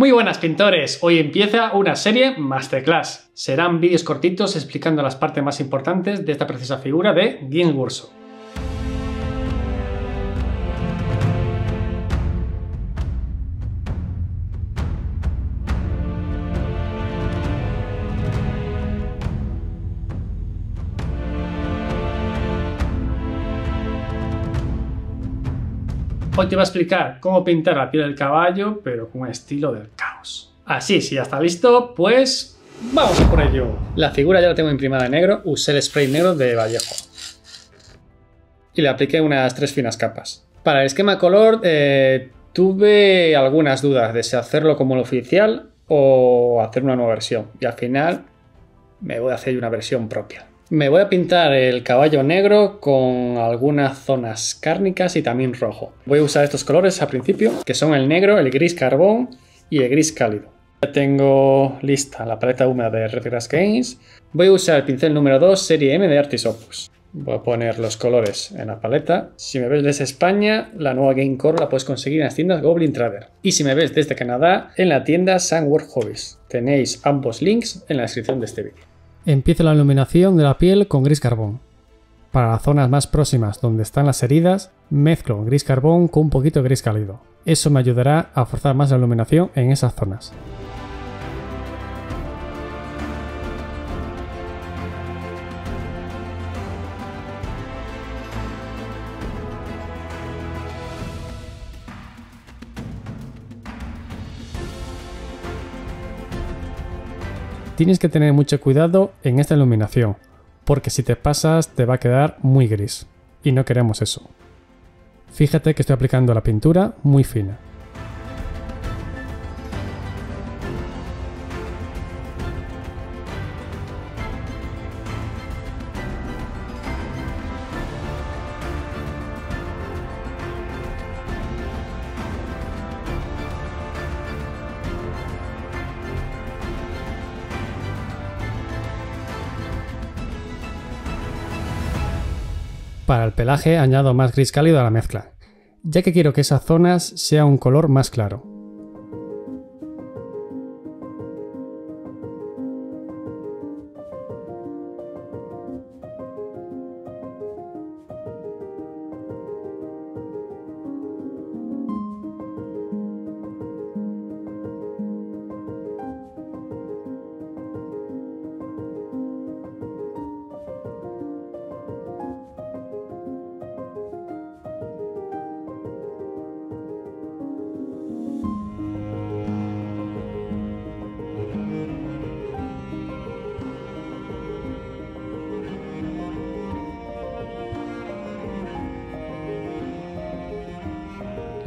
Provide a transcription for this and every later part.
Muy buenas pintores, hoy empieza una serie Masterclass. Serán vídeos cortitos explicando las partes más importantes de esta preciosa figura de Ginsburso. Hoy te voy a explicar cómo pintar la piel del caballo, pero con estilo del caos. Así, si ya está listo, pues vamos por ello. La figura ya la tengo imprimada en negro, usé el spray negro de Vallejo. Y le apliqué unas tres finas capas. Para el esquema color eh, tuve algunas dudas de si hacerlo como el oficial o hacer una nueva versión. Y al final me voy a hacer una versión propia. Me voy a pintar el caballo negro con algunas zonas cárnicas y también rojo. Voy a usar estos colores al principio, que son el negro, el gris carbón y el gris cálido. Ya tengo lista la paleta húmeda de Redgrass Games. Voy a usar el pincel número 2, serie M de Artis Opus. Voy a poner los colores en la paleta. Si me ves desde España, la nueva Game Core la puedes conseguir en las tiendas Goblin Trader. Y si me ves desde Canadá, en la tienda Sandwork Hobbies. Tenéis ambos links en la descripción de este vídeo. Empiezo la iluminación de la piel con gris carbón. Para las zonas más próximas donde están las heridas, mezclo gris carbón con un poquito de gris cálido. Eso me ayudará a forzar más la iluminación en esas zonas. Tienes que tener mucho cuidado en esta iluminación, porque si te pasas te va a quedar muy gris, y no queremos eso. Fíjate que estoy aplicando la pintura muy fina. Para el pelaje añado más gris cálido a la mezcla, ya que quiero que esas zonas sea un color más claro.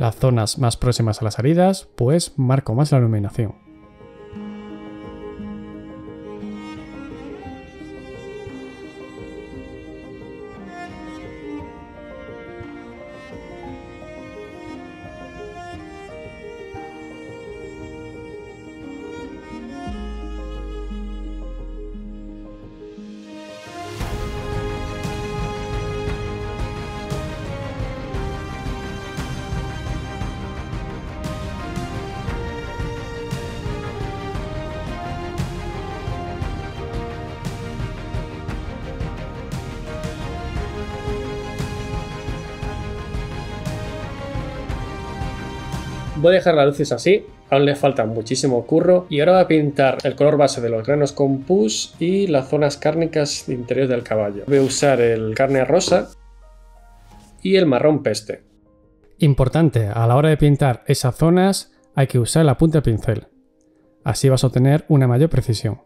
Las zonas más próximas a las heridas, pues marco más la iluminación. Voy a dejar las luces así, aún le falta muchísimo curro y ahora voy a pintar el color base de los granos con pus y las zonas cárnicas interiores del caballo. Voy a usar el carne rosa y el marrón peste. Importante, a la hora de pintar esas zonas hay que usar la punta de pincel. Así vas a obtener una mayor precisión.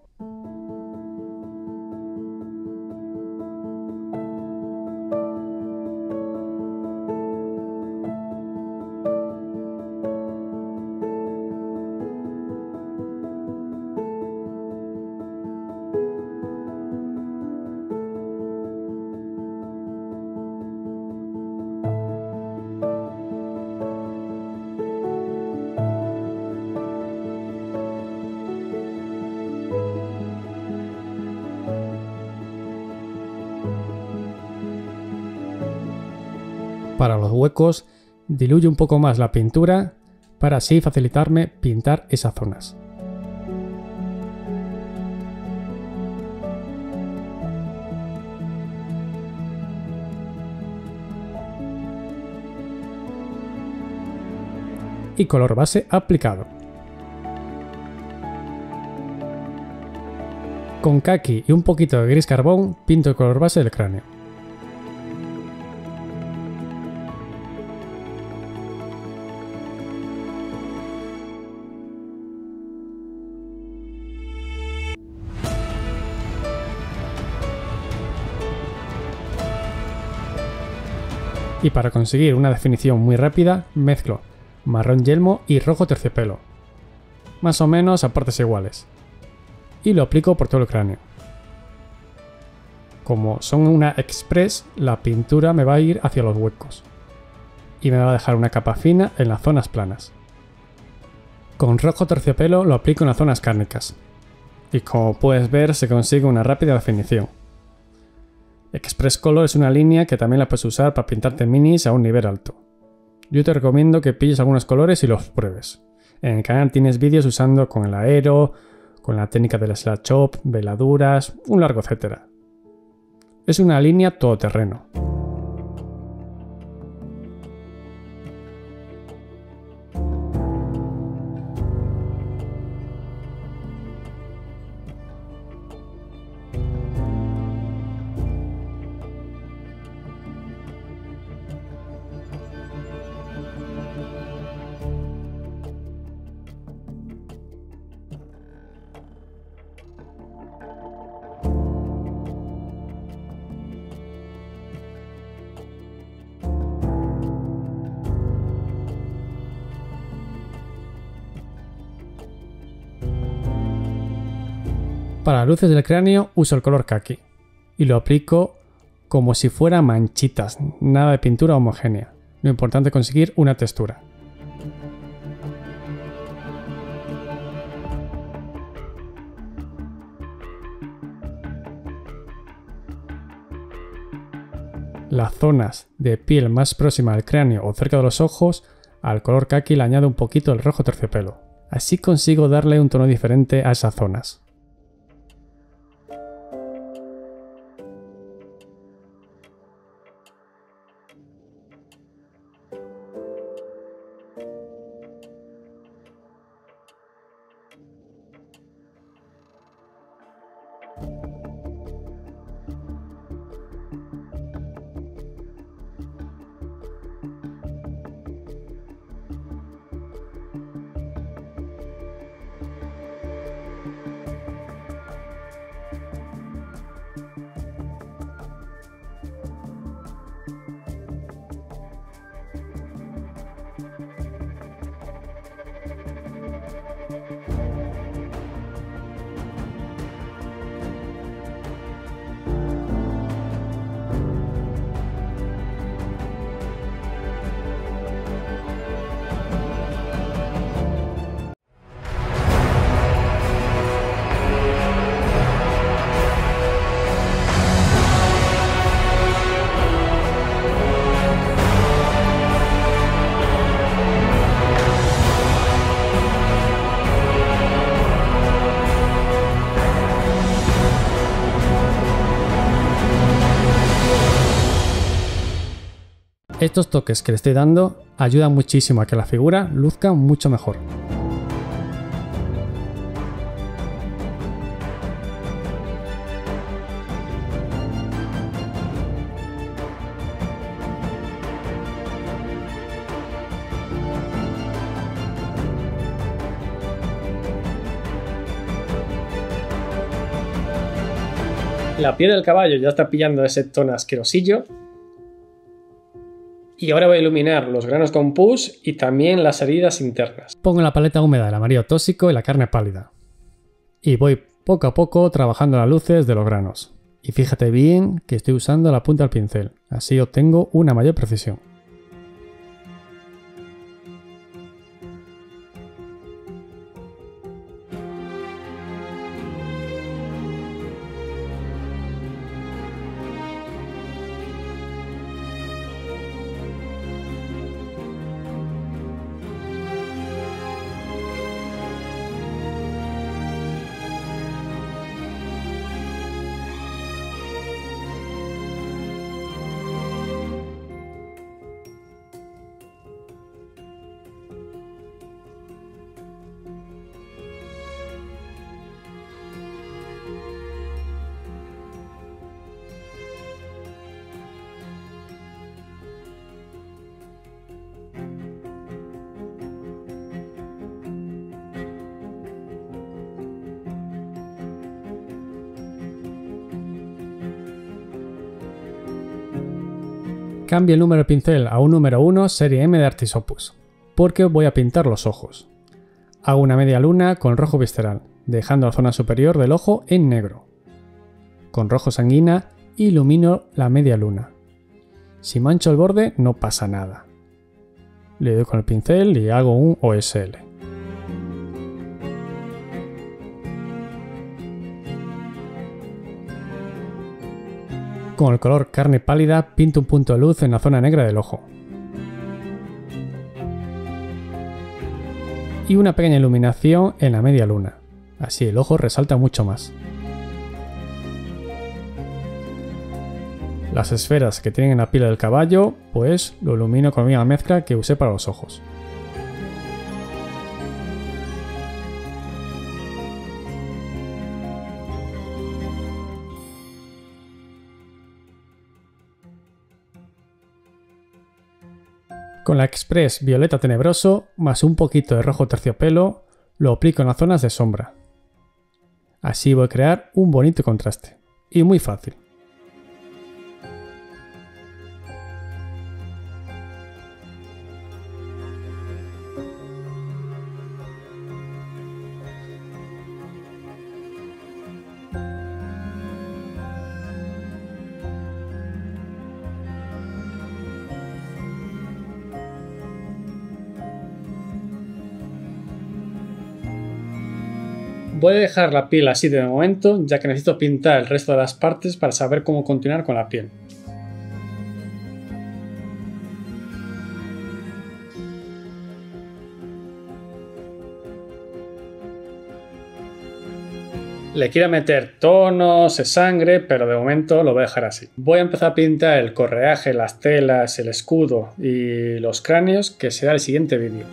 Para los huecos, diluye un poco más la pintura para así facilitarme pintar esas zonas. y color base aplicado. Con kaki y un poquito de gris carbón pinto el color base del cráneo. Y para conseguir una definición muy rápida, mezclo marrón yelmo y rojo terciopelo, más o menos a partes iguales, y lo aplico por todo el cráneo. Como son una express, la pintura me va a ir hacia los huecos y me va a dejar una capa fina en las zonas planas. Con rojo terciopelo lo aplico en las zonas cárnicas y como puedes ver se consigue una rápida definición. Express Color es una línea que también la puedes usar para pintarte minis a un nivel alto. Yo te recomiendo que pilles algunos colores y los pruebes. En el canal tienes vídeos usando con el aero, con la técnica del slash chop, veladuras, un largo etcétera. Es una línea todoterreno. Para las luces del cráneo uso el color kaki y lo aplico como si fuera manchitas, nada de pintura homogénea. Lo importante es conseguir una textura. Las zonas de piel más próxima al cráneo o cerca de los ojos, al color kaki le añado un poquito el rojo terciopelo. Así consigo darle un tono diferente a esas zonas. Estos toques que le estoy dando ayudan muchísimo a que la figura luzca mucho mejor. La piel del caballo ya está pillando ese tono asquerosillo y ahora voy a iluminar los granos con pus y también las heridas internas. Pongo la paleta húmeda el amarillo tóxico y la carne pálida. Y voy poco a poco trabajando las luces de los granos. Y fíjate bien que estoy usando la punta del pincel, así obtengo una mayor precisión. Cambio el número de pincel a un número 1 serie M de Artisopus, porque voy a pintar los ojos. Hago una media luna con rojo visceral, dejando la zona superior del ojo en negro. Con rojo sanguina ilumino la media luna. Si mancho el borde no pasa nada. Le doy con el pincel y hago un OSL. Con el color carne pálida pinto un punto de luz en la zona negra del ojo. y una pequeña iluminación en la media luna. Así el ojo resalta mucho más. Las esferas que tienen en la pila del caballo, pues lo ilumino con la misma mezcla que usé para los ojos. Con la Express Violeta Tenebroso más un poquito de rojo terciopelo lo aplico en las zonas de sombra. Así voy a crear un bonito contraste. Y muy fácil. Voy a dejar la piel así de momento, ya que necesito pintar el resto de las partes para saber cómo continuar con la piel. Le quiero meter tonos, sangre, pero de momento lo voy a dejar así. Voy a empezar a pintar el correaje, las telas, el escudo y los cráneos, que será el siguiente vídeo.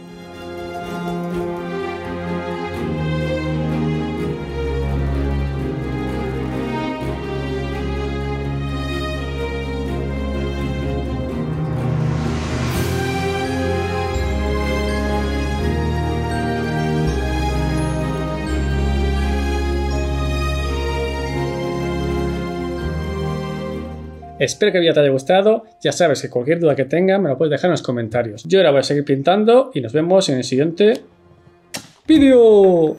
Espero que el te haya gustado. Ya sabes que cualquier duda que tengas me lo puedes dejar en los comentarios. Yo ahora voy a seguir pintando y nos vemos en el siguiente vídeo.